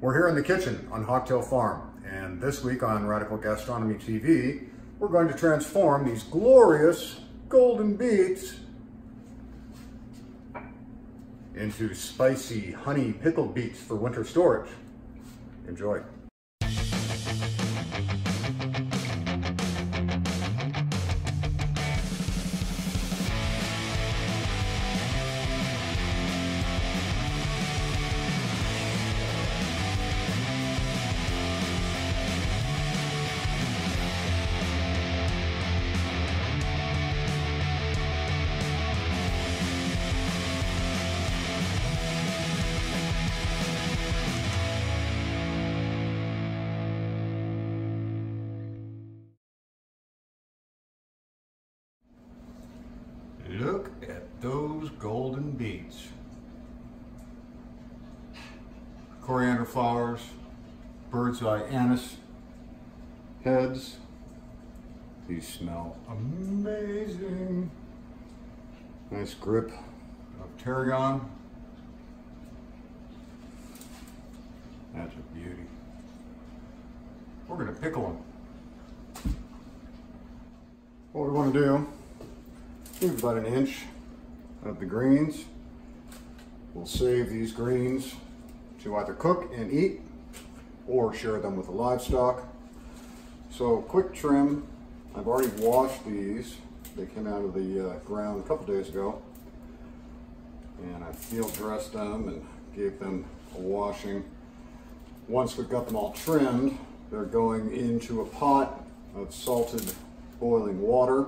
We're here in the kitchen on Hawktail Farm, and this week on Radical Gastronomy TV, we're going to transform these glorious golden beets into spicy honey pickled beets for winter storage. Enjoy. Coriander flowers, bird's eye anise heads. These smell amazing. Nice grip of tarragon. That's a beauty. We're gonna pickle them. What we wanna do Leave about an inch of the greens. We'll save these greens to either cook and eat or share them with the livestock. So quick trim. I've already washed these. They came out of the uh, ground a couple days ago. And I field dressed them and gave them a washing. Once we've got them all trimmed, they're going into a pot of salted boiling water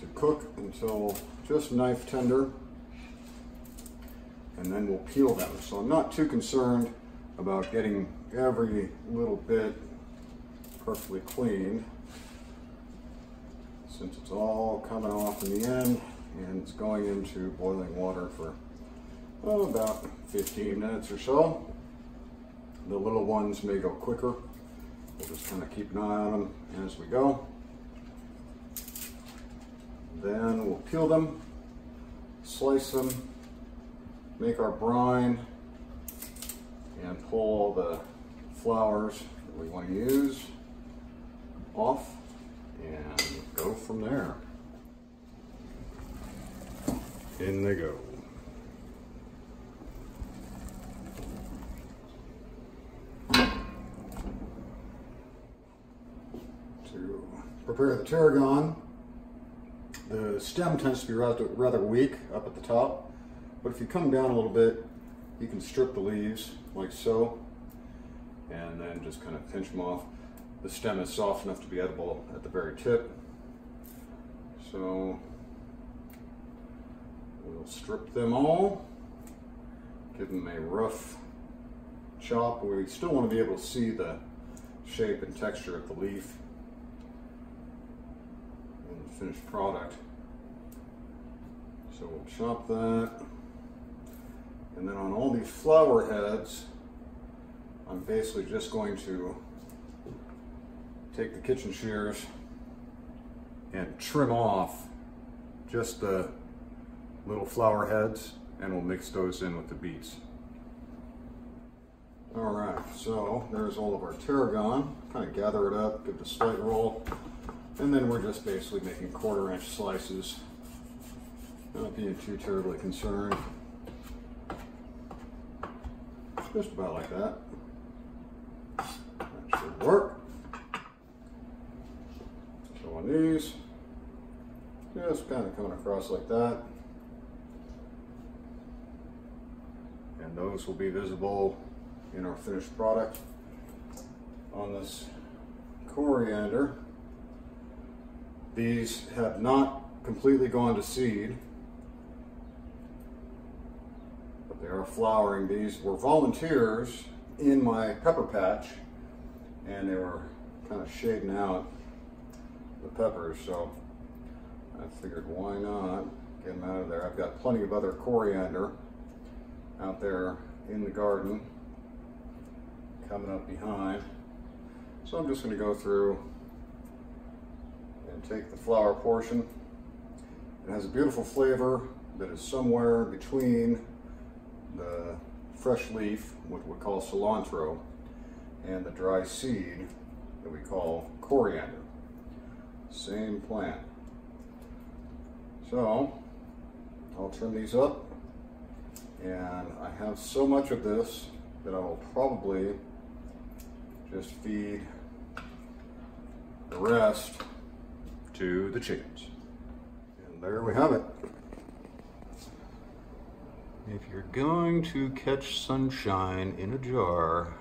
to cook until just knife tender and then we'll peel them. So I'm not too concerned about getting every little bit perfectly clean since it's all coming off in the end and it's going into boiling water for oh, about 15 minutes or so. The little ones may go quicker. We'll just kind of keep an eye on them as we go. Then we'll peel them, slice them, make our brine, and pull the flowers that we want to use off and go from there. In they go. To prepare the tarragon, the stem tends to be rather, rather weak up at the top, but if you come down a little bit, you can strip the leaves like so, and then just kind of pinch them off. The stem is soft enough to be edible at the very tip. So we'll strip them all, give them a rough chop. We still want to be able to see the shape and texture of the leaf and the finished product. So we'll chop that. And then on all these flower heads, I'm basically just going to take the kitchen shears and trim off just the little flower heads and we'll mix those in with the beets. All right, so there's all of our tarragon. Kind of gather it up, give it a slight roll. And then we're just basically making quarter inch slices. Not being too terribly concerned. Just about like that. That should work. So on these, just kind of coming across like that. And those will be visible in our finished product. On this coriander, these have not completely gone to seed, but they are flowering. These were volunteers in my pepper patch, and they were kind of shading out the peppers, so I figured why not get them out of there. I've got plenty of other coriander out there in the garden coming up behind. So I'm just going to go through and take the flower portion. It has a beautiful flavor that is somewhere between the fresh leaf, what we call cilantro, and the dry seed that we call coriander. Same plant. So, I'll trim these up, and I have so much of this that I will probably just feed the rest to the chickens. And there we have it. If you're going to catch sunshine in a jar,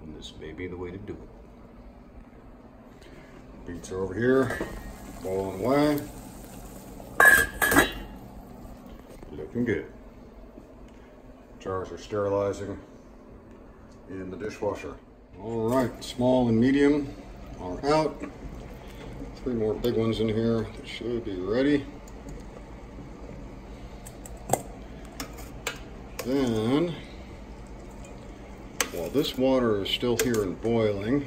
then this may be the way to do it. Beets are over here, boiling away. Looking good. Jars are sterilizing in the dishwasher. All right, small and medium are out. Three more big ones in here that should be ready. Then, while this water is still here and boiling,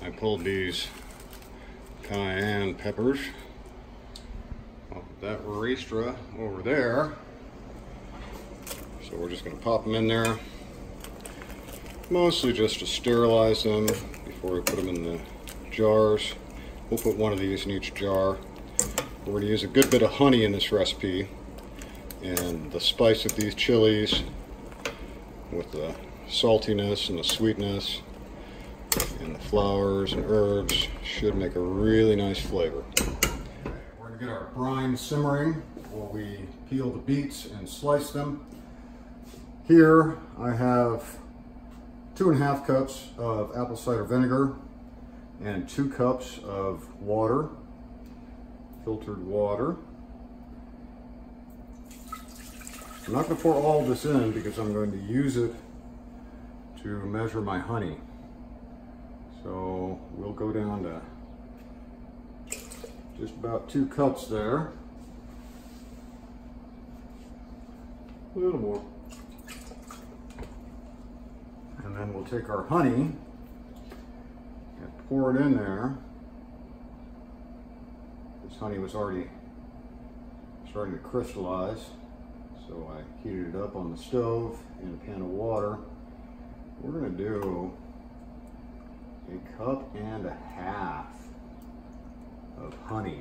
I pulled these cayenne peppers off of that ristra over there. So we're just going to pop them in there. Mostly just to sterilize them before we put them in the jars. We'll put one of these in each jar. We're going to use a good bit of honey in this recipe. And the spice of these chilies with the saltiness and the sweetness and the flowers and herbs should make a really nice flavor. We're going to get our brine simmering while we peel the beets and slice them. Here I have two and a half cups of apple cider vinegar and two cups of water, filtered water. I'm not going to pour all this in because I'm going to use it to measure my honey. So we'll go down to just about two cups there. A little more. And then we'll take our honey and pour it in there. Honey was already starting to crystallize. So I heated it up on the stove in a pan of water. We're gonna do a cup and a half of honey.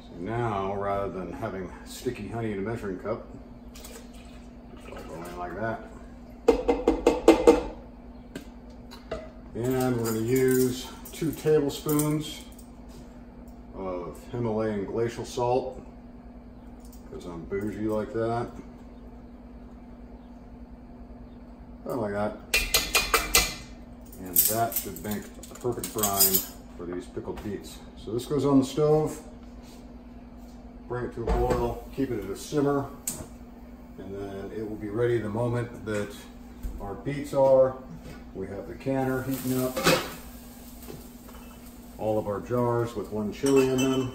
So now, rather than having sticky honey in a measuring cup, just go in like that. And we're to use two tablespoons Himalayan glacial salt because I'm bougie like that. Oh like that. And that should make a perfect brine for these pickled beets. So this goes on the stove, bring it to a boil, keep it at a simmer, and then it will be ready the moment that our beets are. We have the canner heating up, all of our jars with one chili in them.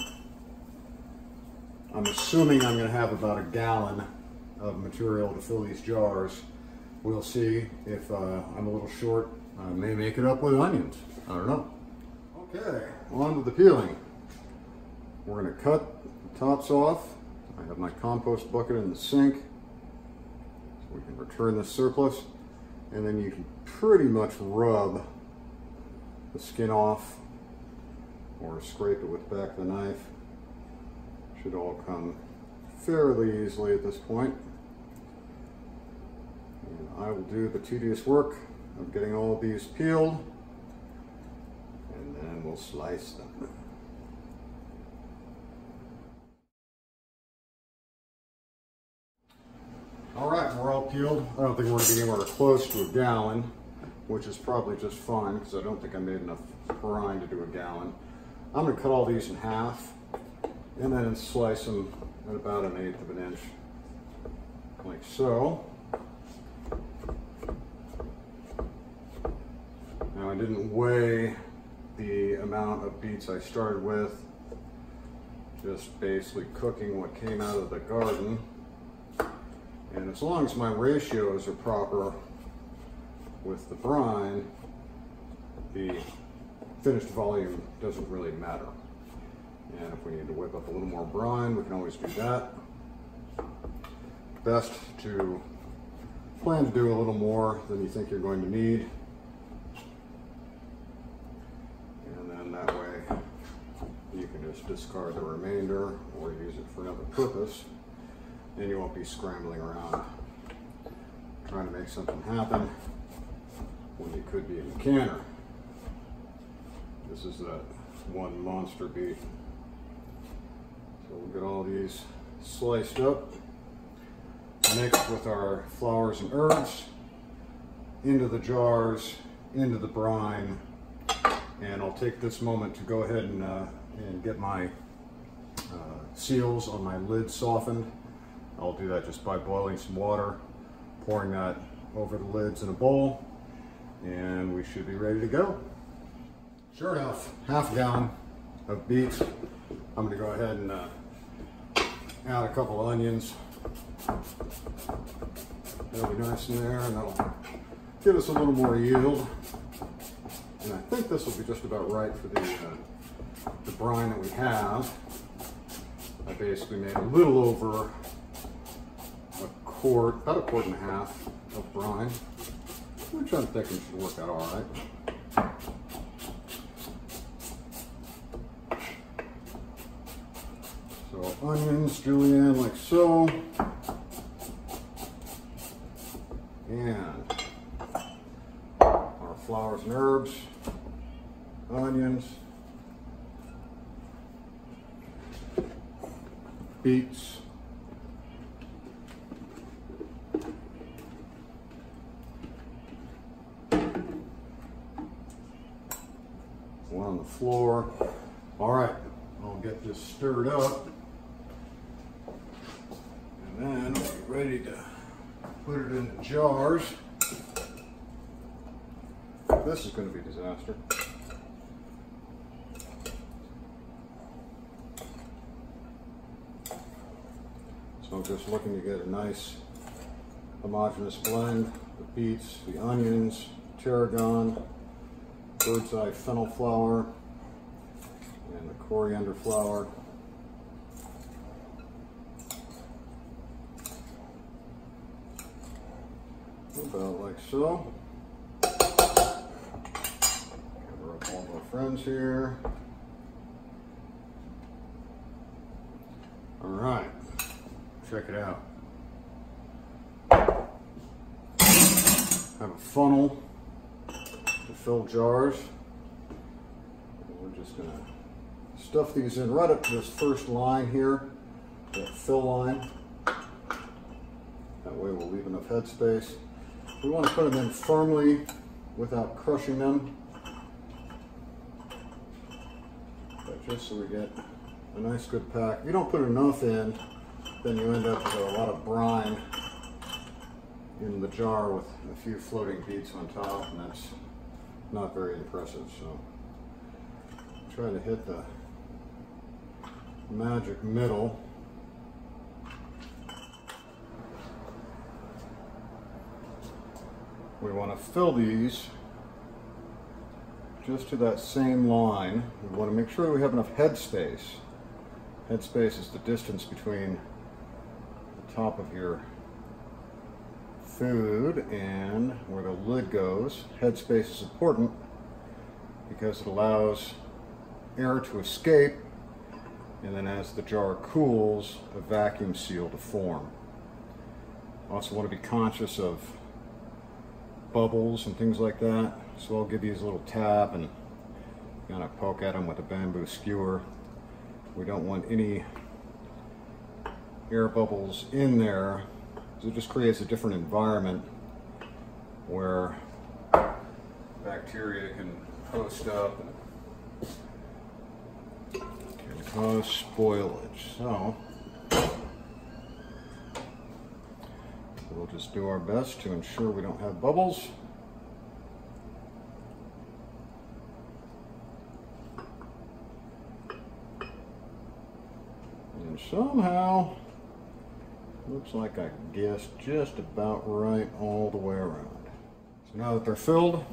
I'm assuming I'm going to have about a gallon of material to fill these jars. We'll see if uh, I'm a little short. I may make it up with onions. I don't know. Okay, on with the peeling. We're going to cut the tops off. I have my compost bucket in the sink. So we can return the surplus. And then you can pretty much rub the skin off or scrape it with the back of the knife. Should all come fairly easily at this point. And I will do the tedious work of getting all of these peeled and then we'll slice them. All right, we're all peeled. I don't think we're gonna be anywhere close to a gallon, which is probably just fine because I don't think I made enough brine to do a gallon. I'm gonna cut all these in half and then slice them at about an eighth of an inch, like so. Now I didn't weigh the amount of beets I started with, just basically cooking what came out of the garden. And as long as my ratios are proper with the brine, the finished volume doesn't really matter. And if we need to whip up a little more brine, we can always do that. Best to plan to do a little more than you think you're going to need. And then that way you can just discard the remainder or use it for another purpose. And you won't be scrambling around trying to make something happen when you could be in the canner. This is that one monster beet. So we'll get all these sliced up, mixed with our flowers and herbs, into the jars, into the brine, and I'll take this moment to go ahead and, uh, and get my uh, seals on my lid softened. I'll do that just by boiling some water, pouring that over the lids in a bowl, and we should be ready to go. Sure enough, half a gallon of beets. I'm gonna go ahead and uh, add a couple onions. That'll be nice in there and that'll give us a little more yield. And I think this will be just about right for the, uh, the brine that we have. I basically made a little over a quart, about a quart and a half of brine, which I'm thinking should work out all right. So onions, julienne, like so. And our flowers and herbs, onions, beets, one on the floor. All right, I'll get this stirred up. And then we'll be ready to put it in the jars. This is going to be a disaster. So I'm just looking to get a nice homogeneous blend. The beets, the onions, tarragon, bird's eye fennel flower, and the coriander flower. About like so. Cover up all my friends here. All right, check it out. Have a funnel to fill jars. We're just gonna stuff these in right up to this first line here, that fill line. That way we'll leave enough headspace. We want to put them in firmly without crushing them. But just so we get a nice good pack. If you don't put enough in, then you end up with a lot of brine in the jar with a few floating beets on top, and that's not very impressive. So try to hit the magic middle. We want to fill these just to that same line. We want to make sure we have enough headspace. Headspace is the distance between the top of your food and where the lid goes. Headspace is important because it allows air to escape and then as the jar cools, a vacuum seal to form. Also want to be conscious of bubbles and things like that. So I'll give these a little tap and kind of poke at them with a bamboo skewer. We don't want any air bubbles in there. So it just creates a different environment where bacteria can post up and can cause spoilage. So we'll just do our best to ensure we don't have bubbles. And somehow, looks like I guessed just about right all the way around. So now that they're filled,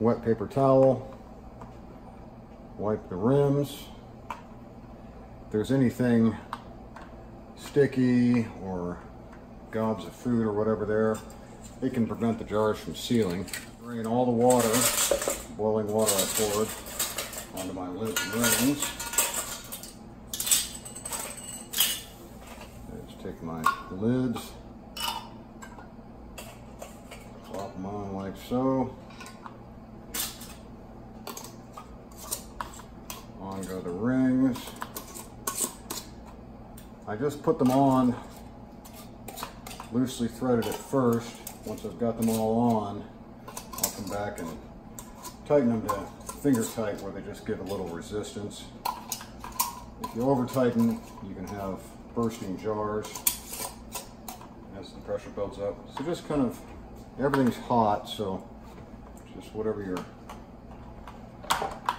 wet paper towel, wipe the rims, If there's anything sticky or gobs of food or whatever there, it can prevent the jars from sealing. Drain all the water, boiling water I poured, onto my lid and rings. Just take my lids, flop them on like so. On go the rings. I just put them on loosely threaded at first. Once I've got them all on, I'll come back and tighten them to finger tight where they just give a little resistance. If you over tighten, you can have bursting jars as the pressure builds up. So just kind of, everything's hot, so just whatever you're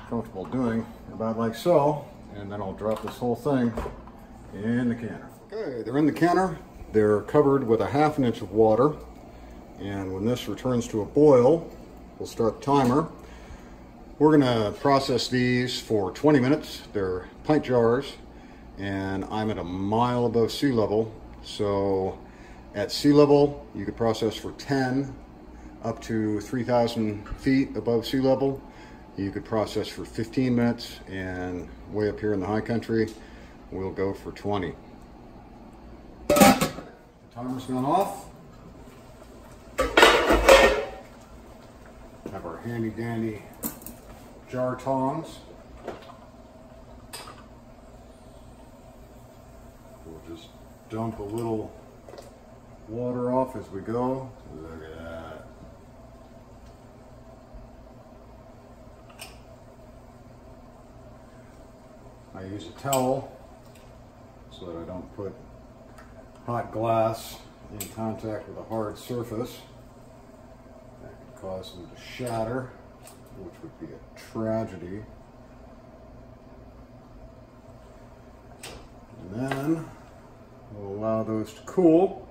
comfortable doing, about like so. And then I'll drop this whole thing in the canner. Okay, they're in the canner. They're covered with a half an inch of water. And when this returns to a boil, we'll start the timer. We're gonna process these for 20 minutes. They're pint jars and I'm at a mile above sea level. So at sea level, you could process for 10 up to 3,000 feet above sea level. You could process for 15 minutes and way up here in the high country, we'll go for 20. Timer's gone off. Have our handy dandy jar tongs. We'll just dump a little water off as we go. Look at that. I use a towel so that I don't put hot glass in contact with a hard surface. That could cause them to shatter, which would be a tragedy. And then we'll allow those to cool.